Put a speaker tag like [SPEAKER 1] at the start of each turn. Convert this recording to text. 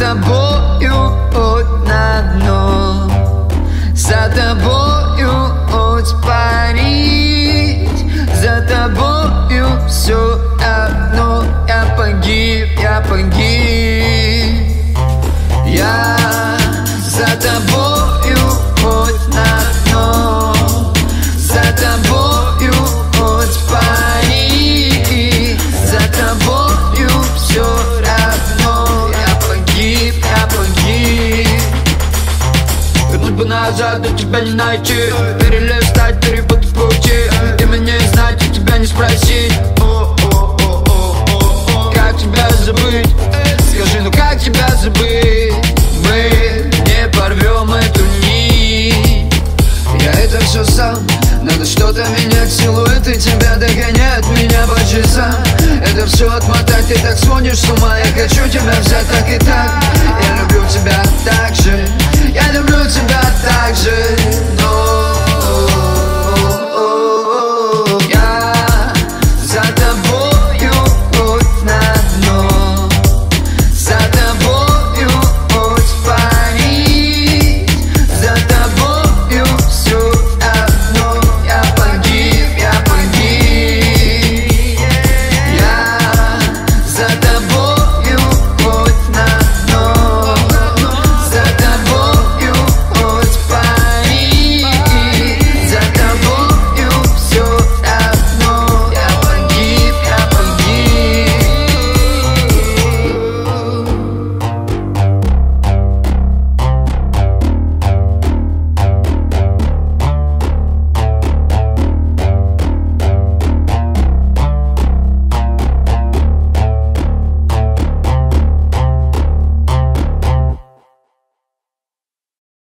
[SPEAKER 1] тобою хоть на дно За тобою хоть парить За тобою все одно. Я погиб, я погиб. Я за тобой назад, но тебя не найти. Перелистать, перепутать пути. Ты меня не знать, и тебя не спросить Как тебя забыть? Скажи, ну как тебя забыть? Мы не порвем эту нить. Я это все сам. Надо что-то менять Силуэты тебя догоняют меня по часам Это все отмотать, ты так сводишь с ума. Я хочу тебя